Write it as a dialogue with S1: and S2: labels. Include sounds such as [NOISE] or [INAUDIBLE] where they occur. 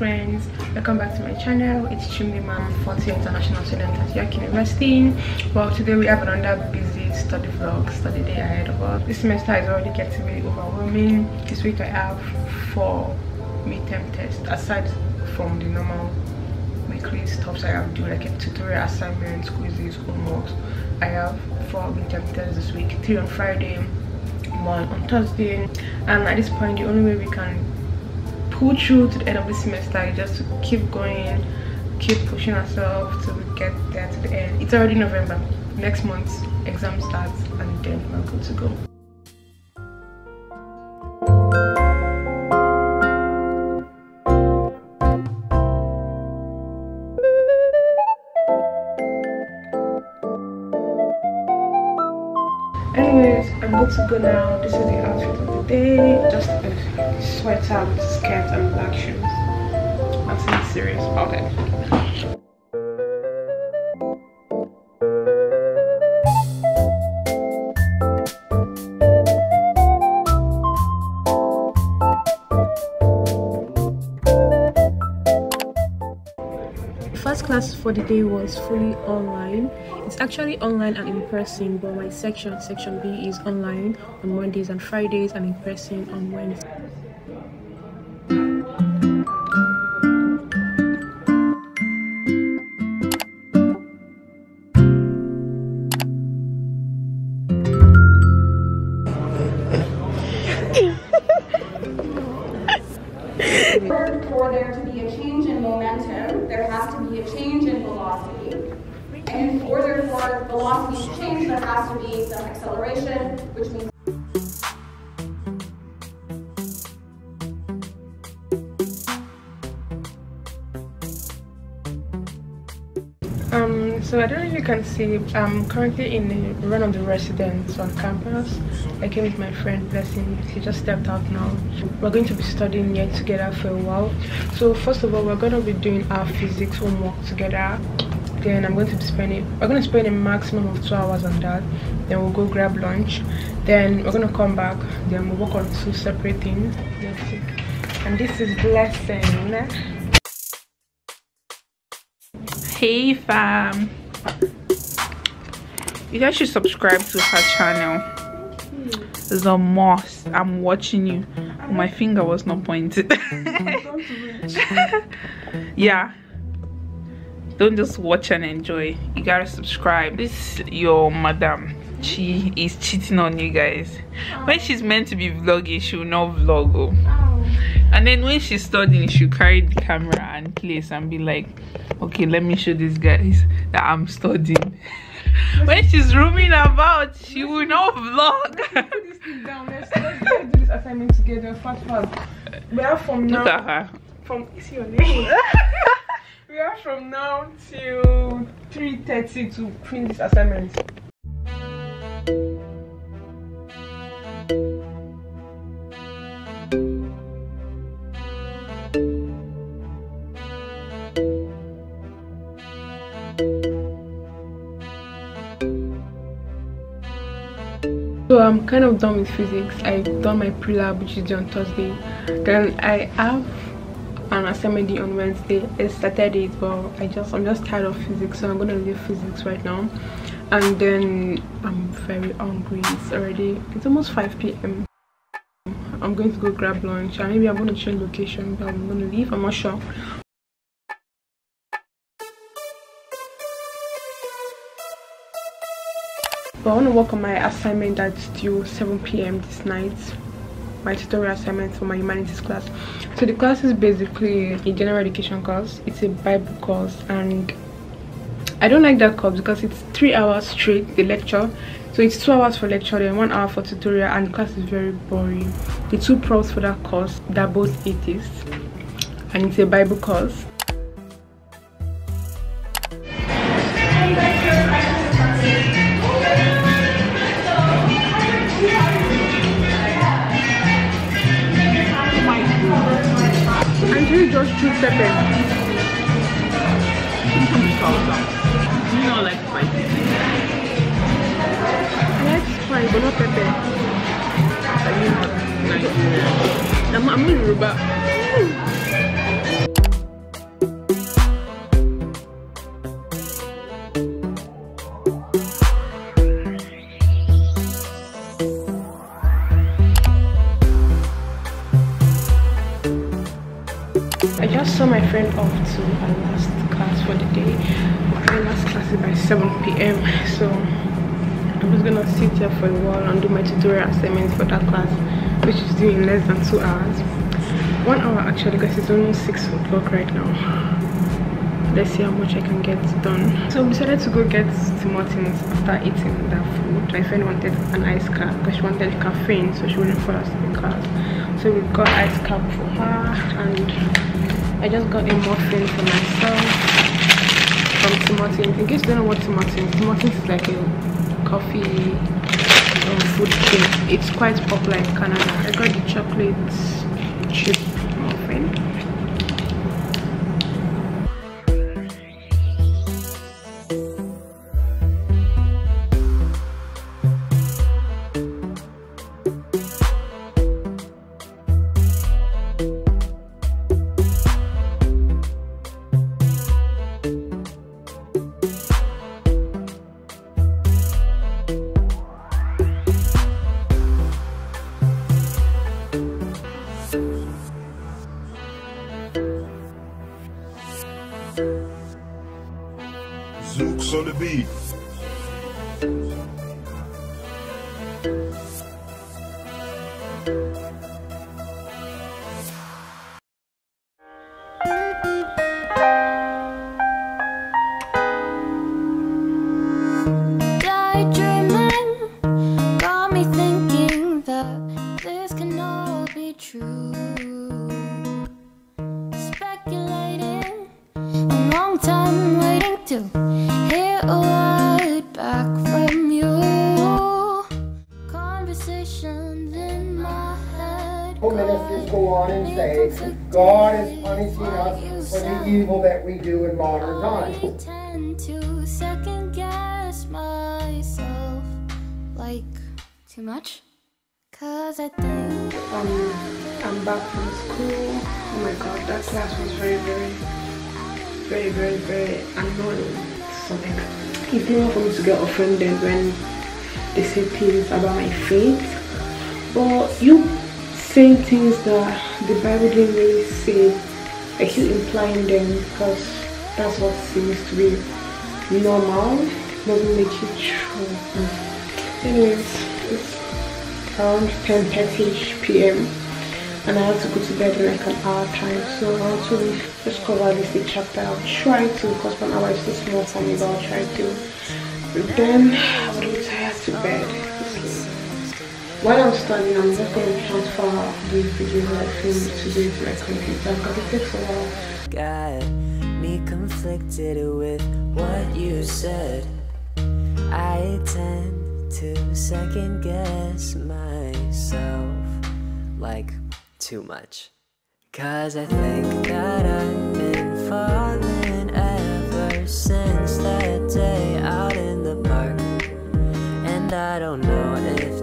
S1: channel. It's Chimdinma 40 International Student at York University. Well today we have another busy study vlog study day ahead of us. This semester is already getting really overwhelming. This week I have four midterm tests aside from the normal weekly stuff I have to do like a tutorial assignments quizzes homeworks. I have four midterm tests this week three on Friday one on Thursday. And at this point the only way we can through to the end of the semester just to keep going keep pushing ourselves to get there to the end. It's already november. Next month exam starts and then we're good to go. Anyways i'm good to go now. This is the outfit day just uh, a sweater with skirt and black shoes nothing serious about it first class for the day was fully online. It's actually online and in person but my section section b is online on mondays and fridays and in person on wednesday
S2: change, there has to be some acceleration, which means
S1: um so i don't know if you can see i'm currently in the run of the residence on campus. I came with my friend blessing. He just stepped out now. We're going to be studying here together for a while. So first of all we're going to be doing our physics homework together then i'm going to be spending we're going to spend a maximum of two hours on that then we'll go grab lunch then we're going to come back then we'll work on two separate things and this is blessing
S3: Hey fam, you guys should subscribe to her channel. It's a must. I'm watching you. My finger was not pointed. [LAUGHS] yeah. Don't just watch and enjoy. You gotta subscribe. This your madam. She is cheating on you guys. When she's meant to be vlogging, she will not vlog. Oh. And then when she's studying, she'll carry the camera and place and be like, okay, let me show these guys that I'm studying. [LAUGHS] when she's roaming about, she will not vlog.
S1: Put this thing down. Let's, let's do this assignment together. Fast, fast. We are from now.
S3: Look at her.
S1: From is your name? [LAUGHS] we are from now till three thirty to print this assignment. So I'm kind of done with physics. I've done my pre-lab which is on Thursday. Then I have an due on Wednesday. It's Saturday but I just I'm just tired of physics so I'm gonna leave physics right now. And then I'm very hungry. It's already it's almost 5 p.m. I'm going to go grab lunch and maybe I'm gonna change location but I'm gonna leave. I'm not sure. But I want to work on my assignment that's due 7 p.m. this night. My tutorial assignment for my humanities class. So the class is basically a general education course. It's a Bible course and I don't like that course because it's three hours straight the lecture. So it's two hours for lecture and one hour for tutorial and the class is very boring. The two pros for that course they're both atheists and it's a Bible course. Just choose pepper.
S3: Do you not like spicy?
S1: I like spice, but not pepper.
S3: Are you not Nigerian?
S1: I'm, I'm Yoruba. Our last class for the day. My last class is by 7 p.m so i'm just gonna sit here for a while and do my tutorial assignments for that class which is due in less than two hours. One hour actually because it's almost six o'clock right now. Let's see how much i can get done. So we decided to go get tim hortons after eating that food. My friend wanted an ice cap because she wanted caffeine so she wouldn't fall asleep in class. So we got ice cap for her and i just got a muffin for myself from tim hortons in case you don't know what tim hortons tim hortons is like a coffee um, food chain. It's quite popular in canada. I got the chocolate chip muffin
S4: Zooks on the beat.
S5: Daydreaming head.
S6: Ministers go on and say God is punishing us for the evil that we do in modern
S5: I
S6: times.
S5: tend to second guess myself like too much. Cause I think
S1: um i'm back from school oh my god that class was very very very very very annoying to some extent it's normal for me to get offended when they say things about my faith but you saying things that the bible didn't really say. I keep implying them because that's what seems to be normal. Doesn't make it true. Anyways it's around 10.30 p.m. and I have to go to bed in like an hour time. So I want to just cover least the chapter. I'll try to because one hour is too small for me but I'll try to. But then I will retire to bed. While I'm studying, I'm just going to transfer these videos I filmed today to my computer because it takes a while.
S7: Got me conflicted with what you said. I tend to second guess myself like too much. Cause I think that I've been falling ever since that day out in the park. And I don't know if